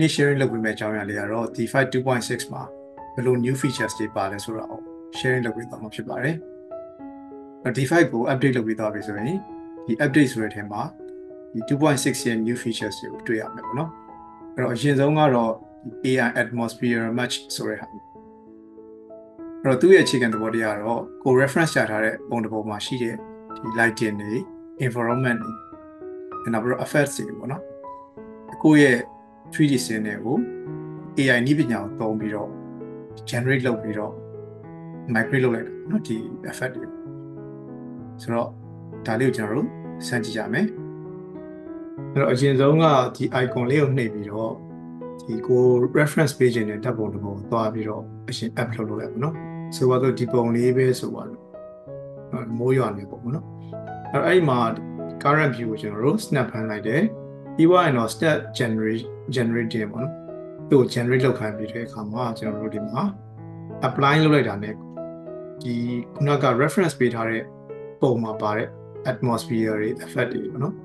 နေ့ sharing လုပ်ပေးမယ့်အကြောင်းအရာလေးကတော့ DeFi 2.6မှာဘယ်လို new features တွေပါလဲဆိုတာကို sharing လုပ်ပေးသွားမှာဖြစ်ပါတယ်။ DeFi ကို update လုပ်ပေးသွားပြီဆိုရင်ဒီ update ဆိုတဲ့အထဲမှာဒီ2.6ရဲ့ new features တွေကိုတွေ့ရမယ်ပေါ့နော်။အဲ့တော့အရင်ဆုံးကတော့ AI atmosphere match ဆိုတဲ့ဟာအဲ့တော့သူ့ရဲ့အခြေခံသဘောတရားကတော့ကို reference ချထားတဲ့ပုံတစ်ပုံမှာရှိတဲ့ဒီ lighting တွေ environment တွေနောက်ပြီးတော့ effects တွေပေါ့နော်။ကိုယ့်ရဲ့ 3D scene တွေကို AI နည်းပညာကိုသုံးပြီးတော့ generate လုပ်ပြီးတော့ migrate လုပ်လိုက်တာเนาะဒီ effect တွေဆိုတော့ဒါလေးကိုကျွန်တော်တို့စမ်းကြည့်ကြမယ်အဲ့တော့အရင်ဆုံးကဒီ icon လေးကိုနှိပ်ပြီးတော့ဒီကို reference page နဲ့ဓာတ်ပုံတစ်ပုံသွားပြီးတော့အရင် upload လုပ်လိုက်ပါเนาะဆိုတော့ဒီပုံလေးပဲဆိုပါလို့မိုးရွာနေပုံပေါ့နော်အဲ့အဲ့ဒီမှာ current view ကိုကျွန်တော်တို့ snap ဖမ်းလိုက်တယ် ပြီးသွားရင်တော့ step generate generating ပေါ့နော်သူ့ကို generate လုပ်ခိုင်းပြီးတဲ့အခါမှာကျွန်တော်တို့ဒီမှာ apply လုပ်လိုက်တာ ਨੇ ဒီခုနက reference ပေးထားတဲ့ပုံမှာပါတဲ့ atmosphere တွေ effect တွေပေါ့နော်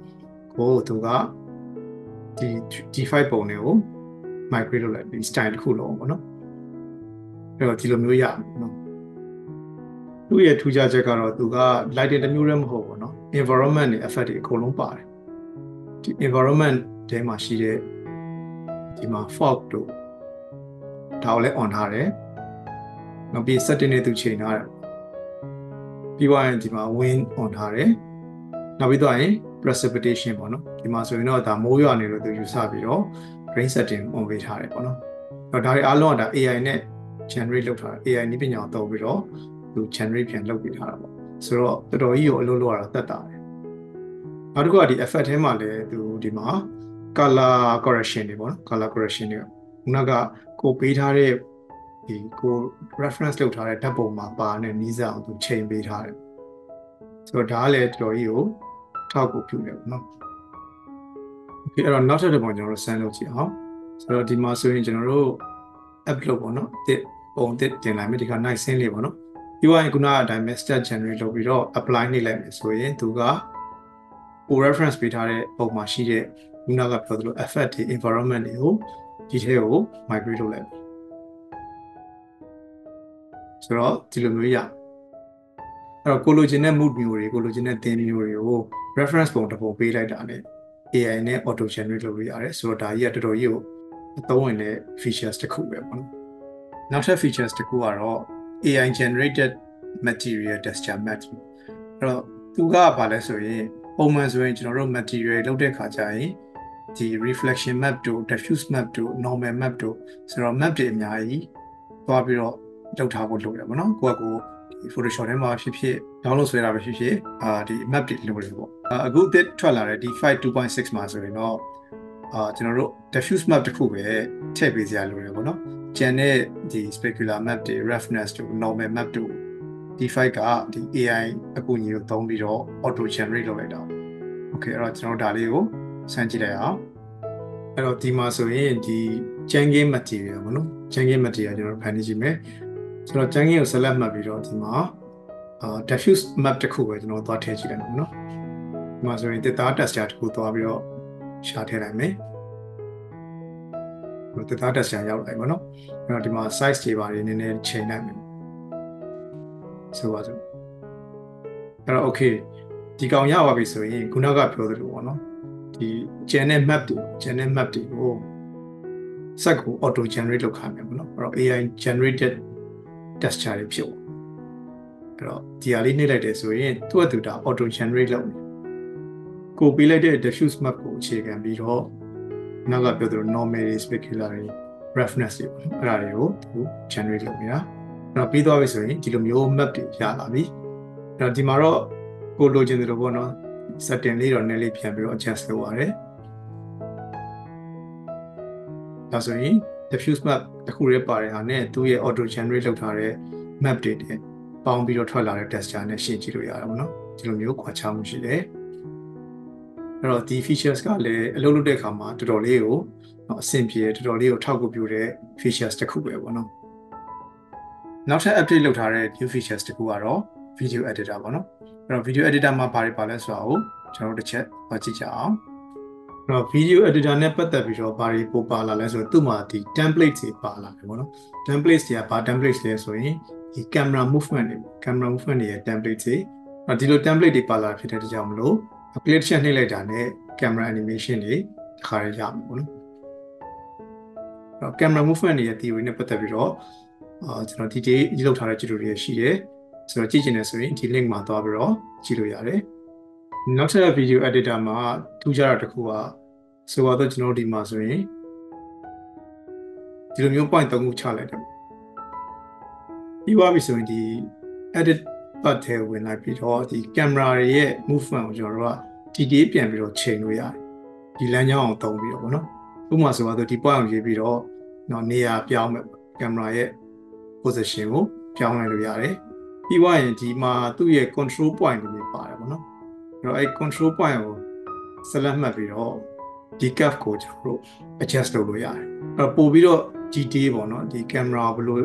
ကိုသူကဒီ D5 ပုံတွေကို migrate လုပ်လိုက်ဒီ style တစ်ခုလုံးပေါ့နော်အဲ့တော့ဒီလိုမျိုးရနော်သူ့ရဲ့ထူးခြားချက်ကတော့သူက lighting တစ်မျိုးတည်းမဟုတ်ဘူးเนาะ environment တွေ effect တွေအကုန်လုံးပါတယ် ဒီ environment ထဲမှာရှိတဲ့ဒီမှာ fog တို့ဒါကိုလည်း on ထားတယ်နောက်ပြီး setting တွေသူချိန်ထားတယ်ပြီးသွားရင်ဒီမှာ wind on ထားတယ်နောက်ပြီးတော့ရင် precipitation ပေါ့နော်ဒီမှာဆိုရင်တော့ဒါမိုးရွာနေလို့သူယူဆပြီးတော့ rain setting on ပေးထားတယ်ပေါ့နော်တော့ဒါတွေအားလုံးကဒါ AI နဲ့ generate လုပ်ထားတာ AI နည်းပညာကိုသုံးပြီးတော့သူ generate ပြန်လုပ်ပေးထားတာပေါ့ဆိုတော့တော်တော်ကြီးကိုအလုပ်လုပ်ရတာတက်တာတယ် နောက်တစ်ခုကဒီ effect ထဲမှာလည်းသူဒီမှာ color correction တွေပေါ့နော် color correction တွေခုနကကိုပေးထားတဲ့ဒီကို reference လုပ်ထားတဲ့ဓာတ်ပုံမှာပါတဲ့နီးစပ်အောင်သူချိန်ပေးထားတယ်ဆိုတော့ဒါကလည်းတော်တော်ကြီးကိုထောက်ကိုပြုတယ်ပေါ့နော်ဒီအဲ့တော့နောက်ထပ်တစ်ပုံကျွန်တော်တို့ဆန်းလုပ်ကြည့်အောင်ဆိုတော့ဒီမှာဆိုရင်ကျွန်တော်တို့ upload ပေါ့နော်တစ်ပုံတစ်တင်လိုက်မယ်ဒီက night scene လေးပေါ့နော်ပြီးသွားရင်ခုနကအတိုင်း master generate လုပ်ပြီးတော့ apply နေလိုက်မယ်ဆိုရင်သူက ကို reference ပေးထားတဲ့ပုံမှာရှိတဲ့ခုနကပြောသလို effect တွေ environment တွေကိုဒီထဲကို migrate လုပ်လိုက်ဆိုတော့ဒီလိုမျိုးရအဲ့တော့ကိုလိုချင်တဲ့ mood မျိုးတွေကိုလိုချင်တဲ့ theme မျိုးတွေကို reference ပုံတစ်ပုံပေးလိုက်တာနဲ့ AI နဲ့ auto generate လုပ်လို့ရတယ်ဆိုတော့ဒါကြီးကတော်တော်ကြီးကိုအသုံးဝင်တဲ့ features တစ်ခုပဲပေါ့နော်နောက်ထပ် features တစ်ခုကတော့ AI generated material texture map အဲ့တော့သူကဘာလဲဆိုရင် ပုံမှန်ဆိုရင်ကျွန်တော်တို့ material လုပ်တဲ့ခါကျရင်ဒီ reflection map တို့ diffuse map တို့ normal map တို့ဆိုတော့ map တွေအများကြီးသွားပြီးတော့လုပ်ထားဖို့လိုတယ်ပေါ့နော်ကိုကကိုဒီ Photoshop ထဲမှာဖြစ်ဖြစ် download ဆွဲတာပဲဖြစ်ဖြစ်အာဒီ map တွေလိုတယ်ပေါ့အခုအသစ်ထွက်လာတဲ့ဒီ5 2.6မှာဆိုရင်တော့အာကျွန်တော်တို့ diffuse map တခုပဲထည့်ပေးစရာလိုတယ်ပေါ့နော်ကျန်တဲ့ဒီ specular map တွေ roughness တို့ normal map တို့ ဒီ5ကဒီ AI အကူအညီကိုသုံးပြီးတော့ auto generate လုပ်လိုက်တာ okay အဲ့တော့ကျွန်တော်ဒါလေးကိုစမ်းကြည့်လိုက်အောင်အဲ့တော့ဒီမှာဆိုရင်ဒီ Django material ပေါ့နော် Django material ကျွန်တော်ဖန်တီးကြည့်မယ်ဆိုတော့ Django ကို select မှတ်ပြီးတော့ဒီမှာအာ diffuse map တစ်ခုပဲကျွန်တော်သွားထည့်ကြည့်လိုက်မယ်နော်ဒီမှာဆိုရင်တစ်သား tester တစ်ခုသွားပြီးတော့ရှာထည့်လိုက်မယ်တစ်သား tester ရောက်လိုက်ပါနော်အဲ့တော့ဒီမှာ size တွေပါနေနည်းနည်းချိန်လိုက်မယ် ဆိုပါစို့အဲ့တော့ okay ဒီကောင်ရပါပြီဆိုရင်ခုနကပြောသလိုပေါ့နော်ဒီ channel map တွေ channel map တွေကိုစက်ကို auto generate လုပ်ခိုင်းမယ်ပေါ့နော်အဲ့တော့ AI generated texture တွေဖြစ်ပေါ့အဲ့တော့ဒီဟာလေးနှိပ်လိုက်တယ်ဆိုရင်သူ့အတူတာ auto generate လုပ်မယ်ကိုပေးလိုက်တဲ့ diffuse map ကိုအခြေခံပြီးတော့နောက်ကပြောသလို normal specular reference တွေပေါ့အဲ့ဒါတွေကိုသူ generate လုပ်နေတာအဲ့ တော့ပြီးသွားပြီဆိုရင်ဒီလိုမျိုး map တွေရလာပြီအဲ့တော့ဒီမှာတော့ကိုလိုချင်တယ်လို့ပေါ့နော် setting လေးတော့နည်းလေးပြန်ပြီးတော့ adjust လုပ်ရတယ်ဒါဆိုရင် diffuse map တခုရဲပါတဲ့ဟာနဲ့သူ့ရဲ့ auto generate လုပ်ထားတဲ့ map တွေနဲ့ပေါင်းပြီးတော့ထွက်လာတဲ့ texture နဲ့ရှင်းကြည့်လို့ရတာပေါ့နော်ဒီလိုမျိုးခွာခြားမှုရှိတယ်အဲ့တော့ဒီ features ကလည်းအလုပ်လုပ်တဲ့အခါမှာတော်တော်လေးကိုအဆင်ပြေတော်တော်လေးကိုထောက်ကူပြုတဲ့ features တစ်ခုပဲပေါ့နော် နောက်ထပ် update လုပ်ထားတဲ့ new features တစ်ခုကတော့ video editor ပေါ့နော်အဲ့တော့ video editor မှာဘာတွေပါလဲဆိုတာကိုကျွန်တော်တို့တစ်ချက်သွားကြည့်ကြအောင်တော့ video editor နဲ့ပတ်သက်ပြီးတော့ဘာတွေပို့ပါလာလဲဆိုတော့သူ့မှာဒီ template တွေပါလာတယ်ပေါ့နော် template တွေကဘာ template လဲဆိုရင်ဒီ camera movement တွေ camera movement တွေရဲ့ template တွေအဲ့ဒီလို template တွေပါလာဖြစ်တဲ့ကြောင့်မလို့ click ချက်နှိပ်လိုက်တာနဲ့ camera animation တွေခါရရမှာပေါ့နော်အဲ့တော့ camera movement တွေရဲ့ theory နဲ့ပတ်သက်ပြီးတော့ အာကျွန်တော်ဒီဒီရေးလုပ်ထားတဲ့ tutorial တွေရှိတယ်ဆိုတော့ကြည့်ချင်တယ်ဆိုရင်ဒီ link မှာသွားပြီးတော့ကြည့်လို့ရတယ်နောက်ထပ် video editor မှာထူးခြားတာတစ်ခုကဆိုတော့ကျွန်တော်ဒီမှာဆိုရင်ဒီလိုမျိုး point 3ခုချလိုက်တယ်ပြီးသွားပြီဆိုရင်ဒီ edit ပတ်ထဲဝင်လိုက်ပြီးတော့ဒီ camera ရဲ့ movement ကိုကျွန်တော်တို့က detail ပြန်ပြီးတော့ချိန်လို့ရတယ်ဒီလမ်းကြောင်းအောင်သုံးပြီးတော့ဗောနော်ဥပမာဆိုတော့ဒီ point ကိုရေးပြီးတော့နော်နေရာပြောင်းမဲ့ camera ရဲ့ position ကိုပြောင်းလိုက်လို့ရတယ်ပြီးွားရင်ဒီမှာသူ့ရဲ့ control point တွေပါတယ်ဗောနော်အဲ့တော့အဲ့ control point ကိုဆက်လက်မှတ်ပြီးတော့ဒီ curve ကိုကျွန်တော်တို့ adjust လုပ်လို့ရတယ်အဲ့တော့ပို့ပြီးတော့ detail ပေါ့နော်ဒီ camera ဘယ်လို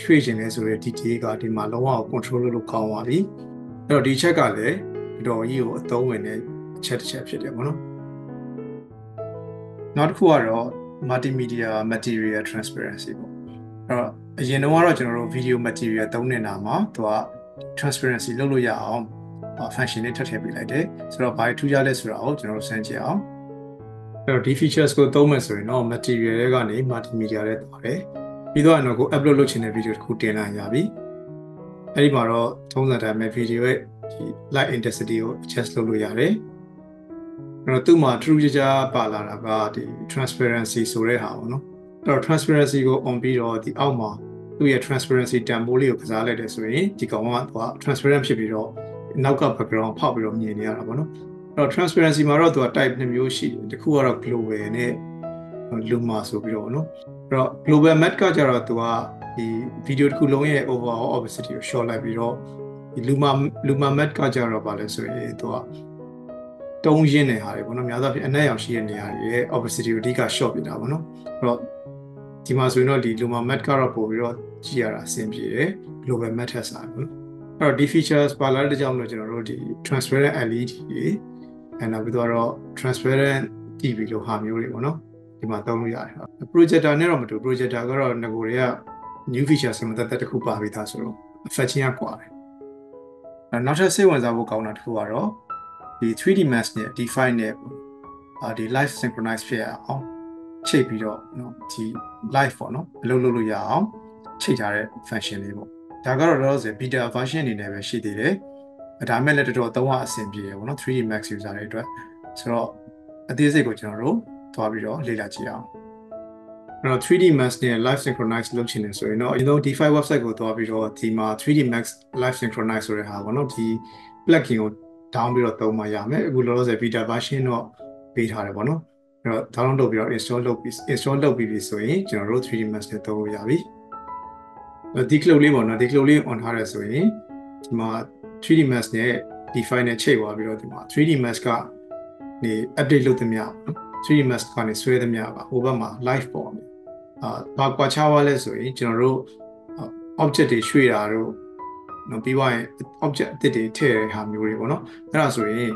ရွှေ့ခြင်းလဲဆိုရဲ detail ကဒီမှာလုံးဝ control လုပ်လို့ကောင်းသွားပြီအဲ့တော့ဒီချက်ကလည်းတော်တော်ကြီးကိုအသုံးဝင်တဲ့အချက်တစ်ချက်ဖြစ်တယ်ပေါ့နော်နောက်တစ်ခုကတော့ multimedia material transparency ပေါ့အဲ့တော့ အရင်တော့ကတော့ကျွန်တော်တို့ video material သုံးနေတာမှာသူက transparency လုပ်လို့ရအောင် function လေးထပ်ထည့်ပေးလိုက်တယ်ဆိုတော့ဘာထူးခြားလဲဆိုတာကိုကျွန်တော်တို့စမ်းကြည့်အောင်အဲ့တော့ဒီ features ကိုသုံးမယ်ဆိုရင်တော့ material တွေကနေ multimedia တွေသွားတယ်ပြီးတော့တော့ကို upload လုပ်ချင်တဲ့ video တစ်ခုတင်လိုက်ရပြီအဲ့ဒီမှာတော့ထုံးစံတိုင်းပဲ video ရဲ့ဒီ light intensity ကို adjust လုပ်လို့ရတယ်အဲ့တော့သူ့မှာ true ကြကြပါလာတာကဒီ transparency ဆိုတဲ့ဟာပေါ့နော်အဲ့တော့ transparency ကို on ပြီးတော့ဒီအောက်မှာ သူ့ရဲ့ transparency တန်ဖိုးလေးကိုကစားလိုက်တယ်ဆိုရင်ဒီကောင်ကသူက transparent ဖြစ်ပြီးတော့နောက်က background ဖောက်ပြီးတော့မြင်နေရတာပေါ့နော်အဲ့တော့ transparency မှာတော့သူက type နှစ်မျိုးရှိတယ်တစ်ခုကတော့ global နဲ့ luma ဆိုပြီးတော့နော်အဲ့တော့ global mat ကကြတော့သူကဒီ video တစ်ခုလုံးရဲ့ overall opacity ကို short လိုက်ပြီးတော့ဒီ luma luma mat ကကြတော့ဗာလဲဆိုရင်သူကတုံးရင်းနေဟာတွေပေါ့နော်များသောအားဖြင့်အနက်ရောင်ရှိတဲ့နေရာတွေရဲ့ opacity ကိုအဓိက short ပြတာပေါ့နော်အဲ့တော့ ဒီမှာဆိုရင်တော့ဒီ luma mat ကတော့ပို့ပြီးတော့ကြည့်ရတာအဆင်ပြေတယ် global mat ထက်စားပေါ့နော်အဲ့တော့ဒီ features ပါလာတဲ့ကြောင့်လို့ကျွန်တော်တို့ဒီ transparent LED တွေအဲနောက်ပြီးတော့ transparent TV လို့ဟာမျိုးတွေပေါ့နော်ဒီမှာသုံးလို့ရတယ် projector နဲ့တော့မတူ projector ကတော့ငကိုတွေက new feature စမသက်သက်တစ်ခုပါပြီးသားဆိုတော့ effect ချင်းကကွာတယ်နောက်ထပ်စိတ်ဝင်စားဖို့ကောင်းတာတစ်ခုကတော့ဒီ 3D mask နဲ့ D5 နဲ့အာဒီ live synchronize ဖြစ်အောင် ချိတ်ပြီးတော့เนาะဒီ live ပေါ့เนาะအလုပ်လုပ်လို့ရအောင်ချိတ်ထားတဲ့ function လေးပေါ့ဒါကတော့တော့ဆို beta version အနေနဲ့ပဲရှိသေးတယ်ဒါမဲ့လည်းတော်တော်သုံးရအဆင်ပြေတယ်ပေါ့နော် 3D Max user တွေအတွက်ဆိုတော့အသေးစိတ်ကိုကျွန်တော်တို့သွားပြီးတော့လေ့လာကြည့်အောင်အဲ့တော့ 3D Max နဲ့ live synchronize လုပ်ချင်တယ်ဆိုရင်တော့အရင်ဆုံး D5 website ကိုသွားပြီးတော့ဒီမှာ 3D Max live synchronize ဆိုတဲ့ဟာပေါ့နော်ဒီ plugin ကို down ပြီးတော့သုံးမှရမယ်အခုလောလောဆယ် beta version တော့ပေးထားတယ်ပေါ့နော် အဲ့တော့ download လုပ်ပြီးတော့ install လုပ်ပြီး install လုပ်ပြီးပြီဆိုရင်ကျွန်တော်တို့ 3D Max နဲ့သုံးလို့ရပြီဒီ cloud လေးပေါ့နော်ဒီ cloud လေး on ထားရဆိုရင်ဒီမှာ 3D Max နဲ့ D5 နဲ့ချိန်သွားပြီးတော့ဒီမှာ 3D Max ကနေ update လုပ်သမျှနော် 3D Max ကနေဆွဲသမျှကဟိုဘက်မှာ live ပေါ်နေအာဘာကွာခြားသွားလဲဆိုရင်ကျွန်တော်တို့ object တွေရွှေ့တာတို့နော်ပြီးသွားရင် object အသစ်တွေထည့်တဲ့ဟာမျိုးတွေပေါ့နော်အဲ့ဒါဆိုရင်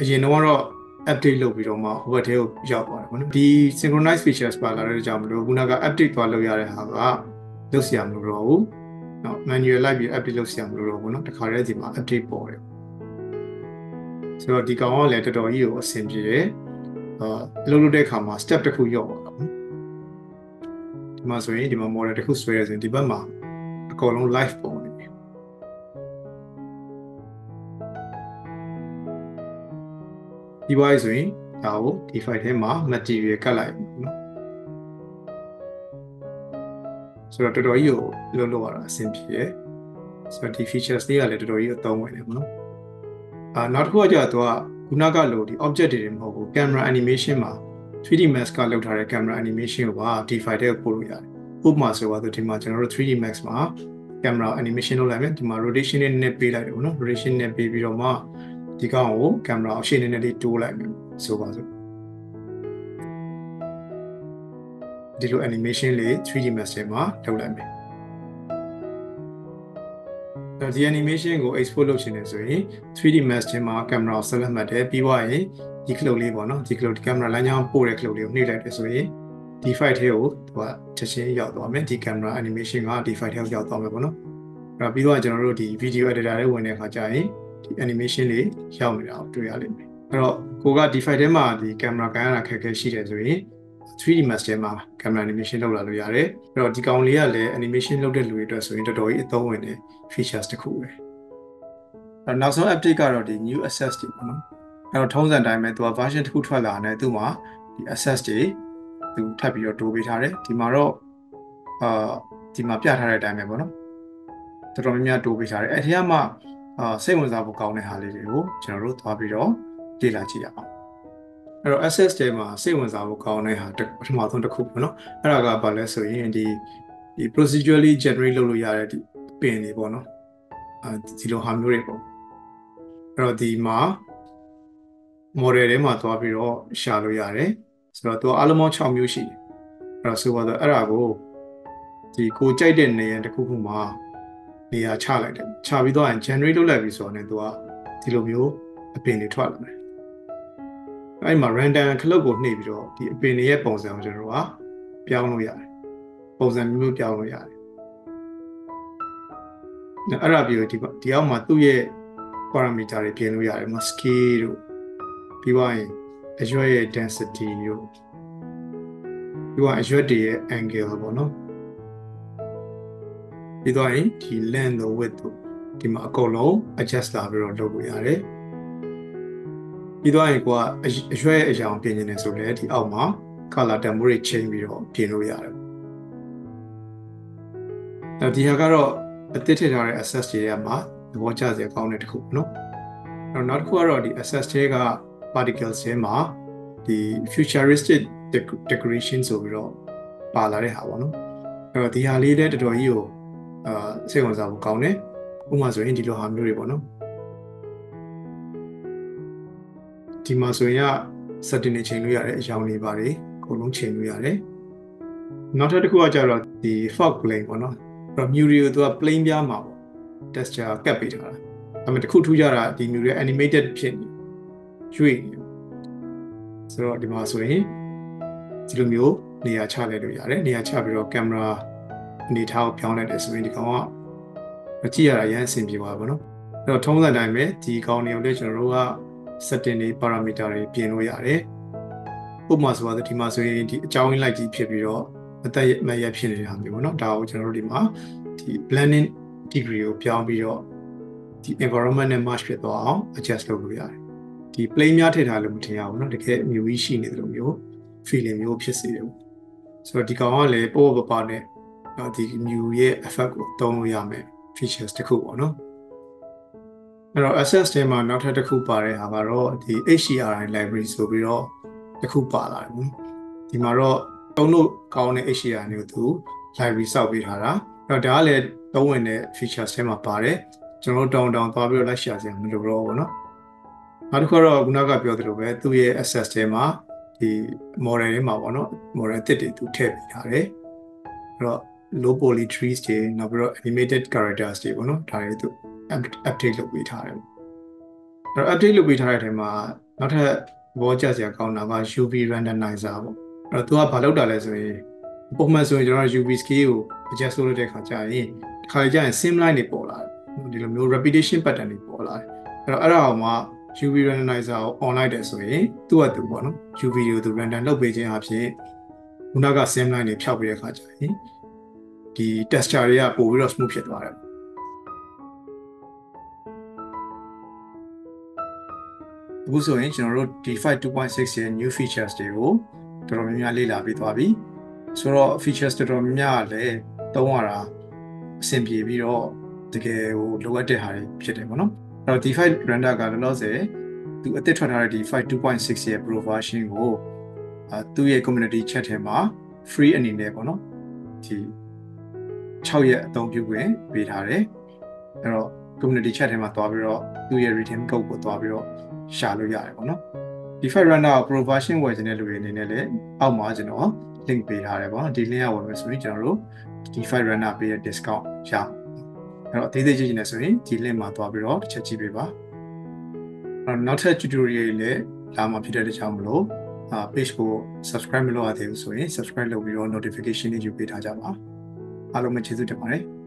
အရင်တော့ update လုပ်ပြီးတော့မှဟိုဘက်ထဲကိုရောက်သွားတယ်ပေါ့နော်ဒီ synchronize features ပါလာတဲ့ကြောင့်မလို့ခုနက update သွားလုပ်ရတဲ့ဟာကလုပ်စရာမလိုတော့ဘူးနော် manual လိုက်ပြီး update လုပ်စရာမလိုတော့ဘူးเนาะတခါတည်းဒီမှာ update ပေါ်တယ်ဆိုတော့ဒီကောင်ကလည်းတော်တော်ကြီးကိုအဆင်ပြေတယ်အာလုပ်လို့တဲ့အခါမှာ step တစ်ခုရောက်သွားတာနော်ဒီမှာဆိုရင်ဒီမှာ model တစ်ခုဆွဲရဆိုရင်ဒီဘက်မှာအကုန်လုံး live ပေါ် နေပြီဒီဘက်ဆိုရင်ဒါကိုဒီ file ထဲမှာ material ကတ်လိုက်နော်ဆိုတော့တော်တော်ကြီးကိုလုပ်လို့ရတာအဆင်ပြေတယ်ဆိုတော့ဒီ features လေးကလည်းတော်တော်ကြီးအသုံးဝင်တယ်ပေါ့နော်အာနောက်တစ်ခုကကျတော့ခုနကလိုဒီ object တွေမဟုတ်ဘူး camera animation မှာ 3D Max ကလောက်ထားတဲ့ camera animation ကိုပါ D5 ထဲကိုပို့လို့ရတယ်ဥပမာဆိုတော့ဒီမှာကျွန်တော်တို့ 3D Max မှာ camera animation လုပ်လိုက်မယ်ဒီမှာ rotation နဲ့နည်းပေးလိုက်တယ်ပေါ့နော် rotation နဲ့ပေးပြီးတော့မှ ဒီကောင်ကို camera အရှိနေနေလေးတိုးလိုက်မယ်ဆိုပါစို့ဒီလို animation လေး 3D Max ထဲမှာလုပ်လိုက်မယ်ဒီ animation ကို export လုပ်ချင်တယ်ဆိုရင် 3D Max ချင်းမှာ camera ကို select မှတ်တယ်ပြီးွားရင်ဒီ cloud လေးပေါ့နော်ဒီ cloud ဒီ camera လမ်းကြောင်းပို့တဲ့ cloud လေးကိုနှိပ်လိုက်တယ်ဆိုရင်ဒီ file ထဲကိုသူကချက်ချင်းရောက်သွားမယ်ဒီ camera animation ကဒီ file ထဲကိုရောက်သွားမယ်ပေါ့နော်အဲ့တော့ပြီးတော့ကျွန်တော်တို့ဒီ video editor လေးဝင်တဲ့အခါကျရင် ဒီ animation လေးရောက်နေတာကိုတွေ့ရလိမ့်မယ်အဲ့တော့ကိုကဒီ file ထဲမှာဒီ camera ကန်ရတာခက်ခဲရှိတယ်ဆိုရင် 3D Max ထဲမှာ camera animation လုပ်လာလို့ရတယ်အဲ့တော့ဒီကောင်လေးကလည်း animation လုပ်တဲ့လူတွေအတွက်ဆိုရင်တော်တော်ကြီးအသုံးဝင်တဲ့ features တစ်ခုပဲအဲ့တော့နောက်ဆုံး update ကတော့ဒီ new access တွေပေါ့နော်အဲ့တော့ထုံးစံတိုင်းပဲသူက version တစ်ခုထွက်လာတယ်သူ့မှာဒီ access တွေသူထပ်ပြီးတော့တိုးပေးထားတယ်ဒီမှာတော့အာဒီမှာပြထားတဲ့အတိုင်းပဲပေါ့နော်တော်တော်များများတိုးပေးထားတယ်အဲ့ဒီကမှ အာစိတ်ဝင်စားဖို့ကောင်းတဲ့ဟာလေးတွေကိုကျွန်တော်တို့သွားပြီးတော့လေ့လာကြည့်ရအောင်အဲ့တော့ access တွေမှာစိတ်ဝင်စားဖို့ကောင်းတဲ့ဟာပထမဆုံးတစ်ခုပေါ့နော်အဲ့ဒါကဘာလဲဆိုရင်ဒီဒီ procedurally generate လုပ်လို့ရတဲ့ဒီပင်တွေပေါ့နော်အဲဒီလိုဟာမျိုးတွေပေါ့အဲ့တော့ဒီမှာ model ထဲမှာသွားပြီးတော့ရှာလို့ရတယ်ဆိုတော့သူအားလုံးပေါင်း6မျိုးရှိတယ်အဲ့တော့ဆိုတော့အဲ့ဒါကိုဒီကိုကြိုက်တဲ့နေရာတစ်ခုခုမှာ နေရာချလိုက်တယ်ချပြီးတော့ generate လုပ်လိုက်ပြီဆိုတော့ねသူကဒီလိုမျိုးအပင်တွေထွက်လာတယ်အဲ့မှာ random ခလုတ်ကိုနှိပ်ပြီးတော့ဒီအပင်တွေရဲ့ပုံစံကိုကျွန်တော်တို့ကပြောင်းလို့ရတယ်ပုံစံမျိုးမျိုးပြောင်းလို့ရတယ်အဲ့ဒါပြီးတော့ဒီဒီအောက်မှာသူ့ရဲ့ parameter တွေပြင်လို့ရတယ်မ scale တို့ပြီးသွားရင်အရွက်ရဲ့ density တို့ပြီးသွားအရွက်တွေရဲ့ angle ပေါ့နော် ပြီးသွားရင်ဒီ length တို့ width တို့ဒီမှာအကုန်လုံး adjust လာပြီးတော့လုပ်လို့ရတယ်ပြီးသွားရင်ကိုကအရွက်ရဲ့အရာပြင်နေတယ်ဆိုလည်းဒီအောက်မှာ color temperature change ပြီးတော့ပြင်လို့ရတယ်အဲဒီဟာကတော့အသစ်ထည့်ထားတဲ့ access တွေကမှာသဘောကျစရာကောင်းတဲ့တစ်ခုပေါ့နော်အဲ့တော့နောက်တစ်ခုကတော့ဒီ access တွေက particles ထဲမှာဒီ futuristic decoration ဆိုပြီးတော့ပါလာတဲ့ဟာပေါ့နော်အဲ့တော့ဒီဟာလေးလည်းတော်တော်ကြီးကို အာစိတ်ဝင်စားဖို့ကောင်းတယ်ဥပမာဆိုရင်ဒီလိုဟာမျိုးတွေပေါ့နော်ဒီမှာဆိုရင်က setting တွေချိန်လို့ရတယ်အရောင်တွေပါတယ်အကုန်လုံးချိန်လို့ရတယ်နောက်ထပ်တစ်ခုကကြတော့ဒီ fog plane ပေါ့နော်အဲ့တော့ Muri ကိုသူက plane ပြားမှာပေါ့ texture ကတ်ပေးထားတာဒါပေမဲ့တစ်ခုထူးကြတာဒီ Muri animated ဖြစ်နေရွေ့နေဆိုတော့ဒီမှာဆိုရင်ဒီလိုမျိုးနေရာချလိုက်လို့ရတယ်နေရာချပြီးတော့ကင်မရာ အနေထားကိုပြောင်းလိုက်တယ်ဆိုရင်ဒီကောင်ကကြည့်ရတာရမ်းအဆင်ပြေပါဘောနော်အဲ့တော့ထုံးစံတိုင်းပဲဒီကောင်တွေကိုလည်းကျွန်တော်တို့က setting တွေ parameter တွေပြင်လို့ရတယ်ဥပမာဆိုတော့ဒီမှာဆိုရင်ဒီအကြောင်းရင်းလိုက်ကြီးဖြစ်ပြီးတော့အသက်မရဖြစ်နေတာမျိုးပေါ့နော်ဒါကိုကျွန်တော်တို့ဒီမှာဒီ blending degree ကိုပြောင်းပြီးတော့ဒီ environment နဲ့ match ဖြစ်သွားအောင် adjust လုပ်လို့ရတယ်ဒီ plane များထည့်ထားလို့မထင်ရဘူးเนาะတကယ်မျိုးကြီးရှိနေတယ်လို့မျိုး feeling မျိုးဖြစ်စေတယ်ဆိုတော့ဒီကောင်ကလည်းပို့ပပနဲ့ ဒီ new ရဲ့ effect ကိုသုံးလို့ရမယ် features တခုပေါ့နော်အဲ့တော့ access ထဲမှာနောက်ထပ်တစ်ခုပါတဲ့ဟာကတော့ဒီ HCRI library ဆိုပြီးတော့တစ်ခုပါလာတယ်ပေါ့ဒီမှာတော့သုံးလို့ကောင်းတဲ့ HCRI တွေကိုသူ library စောက်ပေးထားတာအဲ့တော့ဒါကလည်းသုံးဝင်တဲ့ features ထဲမှာပါတယ်ကျွန်တော်တို့တောင်းတောင်းသွားပြီးတော့လိုက်ရှာစရာမလိုတော့ဘူးเนาะနောက်တစ်ခုတော့ခုနကပြောသလိုပဲသူ့ရဲ့ access ထဲမှာဒီ model တွေမှာပေါ့နော် model အသစ်တွေသူထည့်ပေးထားတယ်အဲ့တော့ low poly trees တွေနောက်ပြီးတော့ animated characters တွေပေါ့နော်ဒါတွေသူ update လုပ်ပေးထားတယ်အဲ့တော့ update လုပ်ပေးထားတဲ့အချိန်မှာနောက်ထပ်ဘောကြစရာကောင်းတာက UV randomizer ပေါ့အဲ့တော့သူကဘာလုပ်တာလဲဆိုရင်ပုံမှန်ဆိုရင်ကျွန်တော် UV scale ကို adjust လုပ်တဲ့အခါကျရင်တစ်ခါကျရင် sim line တွေပေါ်လာတယ်ဒီလိုမျိုး repetition pattern တွေပေါ်လာတယ်အဲ့တော့အဲ့ဒါအောင်မှ UV randomizer ကို on လိုက်တယ်ဆိုရင်သူ့အတူပေါ့နော် UV ကိုသူ random လုပ်ပေးခြင်းအပြင်ခုနက sim line တွေဖြောက်ပေးတဲ့အခါကျရင် ဒီ texture တွေကပို့ပြီးတော့ smooth ဖြစ်သွားတယ်အခုဆိုရင်ကျွန်တော်တို့ D5 2.6ရဲ့ new features တွေကိုတော်တော်များများလေ့လာပြီးသွားပြီဆိုတော့ features တော်တော်များများလည်းသုံးရတာအဆင်ပြေပြီးတော့တကယ်ဟိုလိုအပ်တဲ့ဟာတွေဖြစ်တယ်ပေါ့နော်အဲ့တော့ D5 render ကလောလောဆယ်သူအသစ်ထွက်ထားတဲ့ D5 2.6ရဲ့ Pro version ကိုအဲသူ့ရဲ့ community chat ထဲမှာ free အနေနဲ့ပေါ့နော်ဒီ 6ရက်အသုံးပြုခွင့်ပေးထားတယ်။အဲ့တော့ community chat ထဲမှာသွားပြီးတော့သူ့ရဲ့ redeem code ကိုသွားပြီးတော့ရှာလို့ရတယ်ပေါ့နော်။ DeFi runner ကို pro version ဝယ်ခြင်းတဲ့လူတွေအနေနဲ့လည်းအောက်မှာကျွန်တော် link ပေးထားတယ်ပေါ့နော်။ဒီ link ကဝယ်မယ်ဆိုရင်ကျွန်တော်တို့ DeFi runner ပေးတဲ့ discount ရအောင်။အဲ့တော့အသေးသေးကြည့်နေဆိုရင်ဒီ link မှာသွားပြီးတော့တစ်ချက်ကြည့်ပေးပါ။အဲ့တော့နောက်ထပ် tutorial လည်းလာမှာဖြစ်တဲ့ကြောင့်မလို့ page ကို subscribe မလုပ်ရသေးဘူးဆိုရင် subscribe လုပ်ပြီးတော့ notification တွေယူပေးထားကြပါ။ အားလုံးပဲကျေးဇူးတင်ပါတယ်။